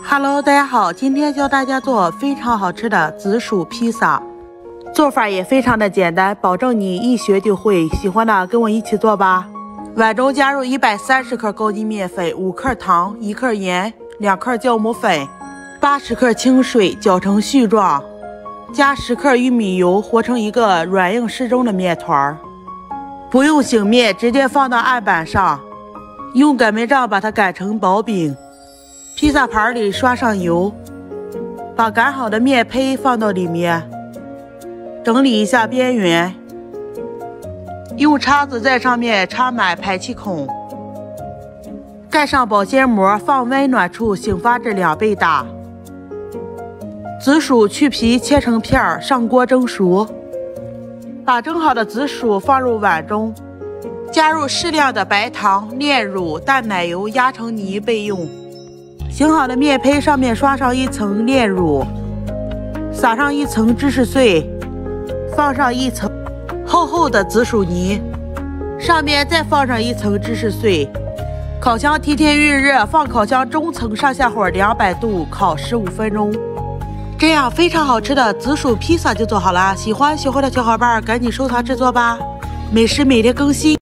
Hello，大家好，今天教大家做非常好吃的紫薯披萨，做法也非常的简单，保证你一学就会。喜欢的跟我一起做吧。碗中加入一百三十克高筋面粉、五克糖、一克盐、两克酵母粉、八十克清水，搅成絮状，加十克玉米油，和成一个软硬适中的面团儿。不用醒面，直接放到案板上，用擀面杖把它擀成薄饼。披萨盘里刷上油，把擀好的面胚放到里面，整理一下边缘，用叉子在上面插满排气孔，盖上保鲜膜，放温暖处醒发至两倍大。紫薯去皮切成片，上锅蒸熟。把蒸好的紫薯放入碗中，加入适量的白糖、炼乳、淡奶油，压成泥备用。醒好的面胚上面刷上一层炼乳，撒上一层芝士碎，放上一层厚厚的紫薯泥，上面再放上一层芝士碎。烤箱提前预热，放烤箱中层上下火两百度烤十五分钟，这样非常好吃的紫薯披萨就做好了。喜欢学会的小伙伴赶紧收藏制作吧，美食每天更新。